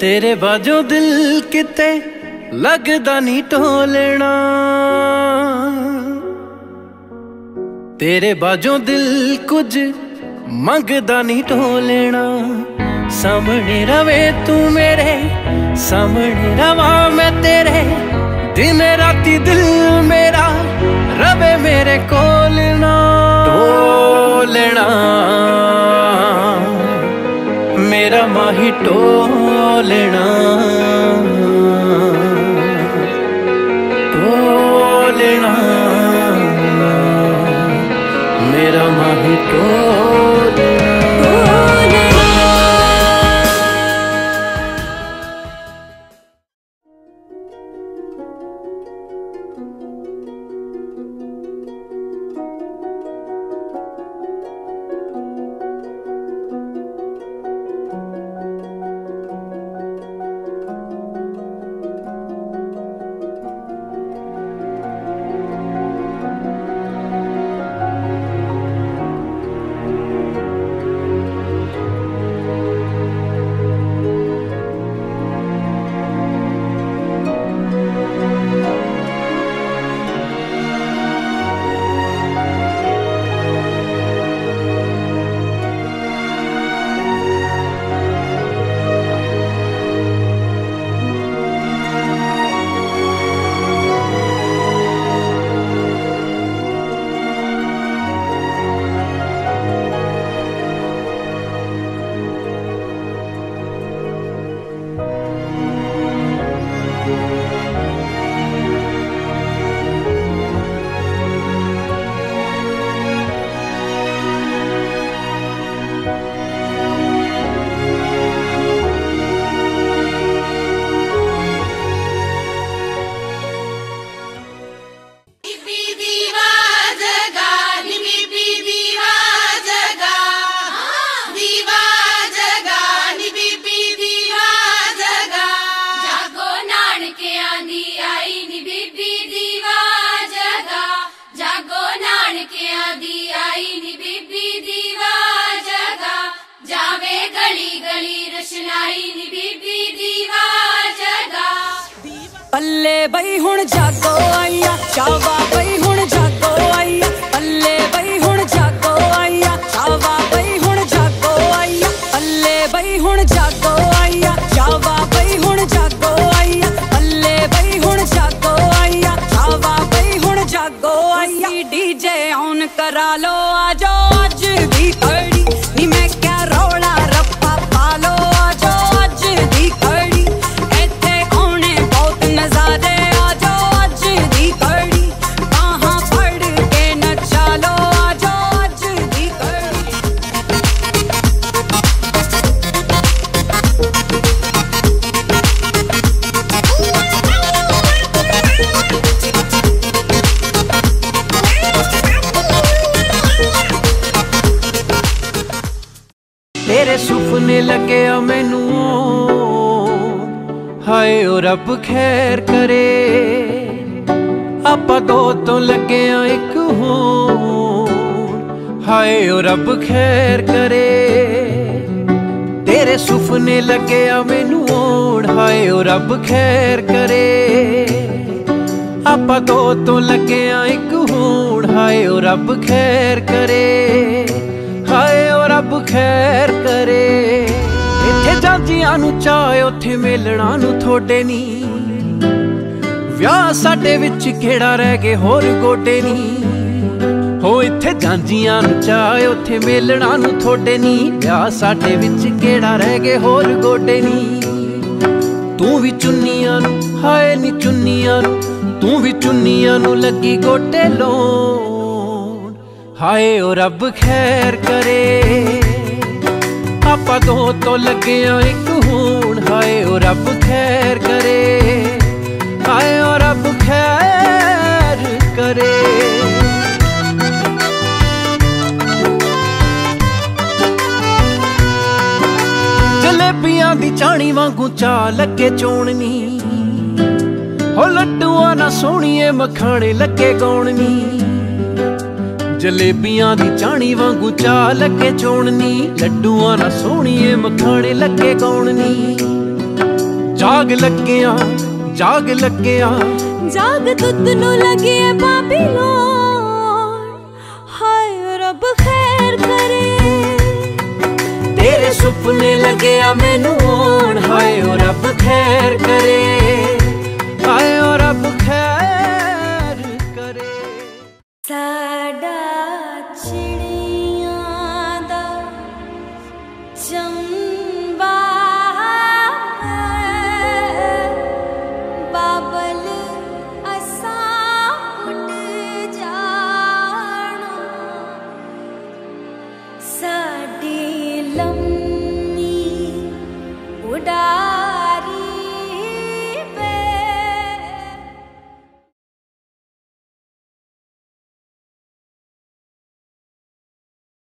ਤੇਰੇ ਬਾਝੋਂ ਦਿਲ ਕਿਤੇ ਲੱਗਦਾ ਨਹੀਂ ਢੋਲਣਾ। ਤੇਰੇ ਬਾਝੋਂ ਦਿਲ ਕੁਝ ਮੰਗਦਾ ਨਹੀਂ ਢੋਲਣਾ। ਸਾਹਮਣੇ ਰਵੇ ਤੂੰ ਮੇਰੇ, ਸਾਹਮਣੇ ਰਵਾਂ ਮੈਂ ਤੇਰੇ। ਦਿਨ ਰਾਤੀ ਦਿਲ ਮੇਰਾ ਰਵੇ ਮੇਰੇ ਕੋਲ ਨਾ। ਢੋਲਣਾ। ਮੇਰਾ ਮਾਹੀ ਢੋਲਣਾ ਢੋਲਣਾ ਬਈ ਹੁਣ ਜਾਗੋ ਆਈਆ ਸ਼ਾਵਾ ਬਈ ਹੁਣ ਜਾਗੋ ਆਈਆ, ਪੱਲੇ ਬਈ ਹੁਣ ਜਾਗੋ ਆਈਆ ਸ਼ਾਵਾ ਬਈ ਹੁਣ ਜਾਗੋ ਆਈਆ, ਪੱਲੇ ਬਈ ਹੁਣ ਜਾਗੋ ਆਈਆ ਸ਼ਾਵਾ ਬਈ ਹੁਣ ਜਾਗੋ ਆਈਆ, ਪੱਲੇ ਬਈ ਹੁਣ ਜਾਗੋ ਆਈਆ ਸ਼ਾਵਾ ਬਈ ਹੁਣ ਜਾਗੋ ਆਈਆ। ਡੀਜੇ ਔਨ ਕਰਾ ਲੋ ਆ ਅੱਜ ਦੀ ਘੜੀ ਤੇਰੇ ਸੁਪਨੇ ਆ ਮੈਨੂੰ। ਹਾਏ ਓ ਰੱਬ ਖੈਰ ਕਰੇ। ਆਪਾਂ ਦੋ ਤੋਂ ਲੱਗਿਆ ਇੱਕ ਹੋਣ। ਹਾਏ ਓ ਰੱਬ ਖੈਰ ਕਰੇ। ਤੇਰੇ ਸੁਪਨੇ ਆ ਮੈਨੂੰ ਓੜ ਹਾਏ ਓ ਰੱਬ ਖੈਰ ਕਰੇ। ਆਪਾਂ ਦੋ ਤੋਂ ਲੱਗਿਆ ਇੱਕ ਹੋਣ। ਹਾਏ ਓ ਰੱਬ ਖੈਰ ਕਰੇ। ਰੱਬ ਖੈਰ ਕਰੇ। ਇੱਥੇ ਜਾਂਦੀਆਂ ਨੂੰ ਚਾਹ ਉੱਥੇ ਮੇਲਣਾ ਨੂੰ ਥੋੜੇ ਨਹੀਂ ਵਿਆਹ ਸਾਡੇ ਵਿੱਚ ਕਿਹੜਾ ਰਹਿ ਗਏ ਹੋਰ ਗੋਡੇ ਨਹੀਂ ਹੋ ਇੱਥੇ ਜਾਂਜੀਆਂ ਨੂੰ ਚਾਹ ਉੱਥੇ ਮੇਲਣਾ ਨੂੰ ਥੋੜੇ ਨਹੀਂ ਵਿਆਹ ਸਾਡੇ ਵਿੱਚ ਕਿਹੜਾ ਰਹਿ ਗਏ ਹੋਰ ਗੋਡੇ ਨਹੀਂ ਤੂੰ ਵੀ ਚੁੰਨੀਆਂ ਨੂੰ, ਹਾਏ ਨੀ ਚੁੰਨੀਆਂ ਨੂੰ। ਤੂੰ ਵੀ ਚੁੰਨੀਆਂ ਨੂੰ ਲੱਗੀ ਗੋਡੇ ਲੋ ਹਾਏ ਓ ਰੱਬ ਖੈਰ ਕਰੇ। ਆਪਾਂ ਦੋ ਤੋਂ ਲੱਗਿਆ ਇੱਕ ਹੋਣ। ਹਾਏ ਓ ਰੱਬ ਖੈਰ ਕਰੇ। ਹਾਏ ਓ ਰੱਬ ਖੈਰ ਕਰੇ। ਜਲੇਬੀਆਂ ਦੀ ਚਾਣੀ ਵਾਂਗੂ ਚਾ ਲੱਗੇ ਚੋਣਨੀ। ਹੋ ਲੱਡੂਆਂ ਨਾ ਸੋਹਣੀਏ ਮਖਾਣੇ ਲੱਗੇ ਗਾਉਣਨੀ। ਜਲੇਬੀਆਂ ਦੀ ਚਾਣੀ ਵਾਂਗੂ ਚਾ ਲੱਗੇ ਚੋਣਨੀ। ਲੱਡੂਆਂ ਨਾ ਸੋਹਣੀਏ ਮਖਾਣੇ ਲੱਗੇ ਗਾਉਣਨੀ। ਜਾਗ ਲੱਗਿਆ ਜਾਗ ਲੱਗਿਆ। ਜਾਗ ਤੁੱਤ ਨੂੰ ਲੱਗੀ ਏ ਬਾਬੀਲੋਨ ਹਾਏ ਰੱਬ ਖੈਰ ਕਰੇ। ਤੇਰੇ ਸੁਪਨੇ ਲੱਗਿਆ ਮੈਨੂੰ ਆਉਣ। ਹਾਏ ਓ ਰੱਬ ਖੈਰ mudah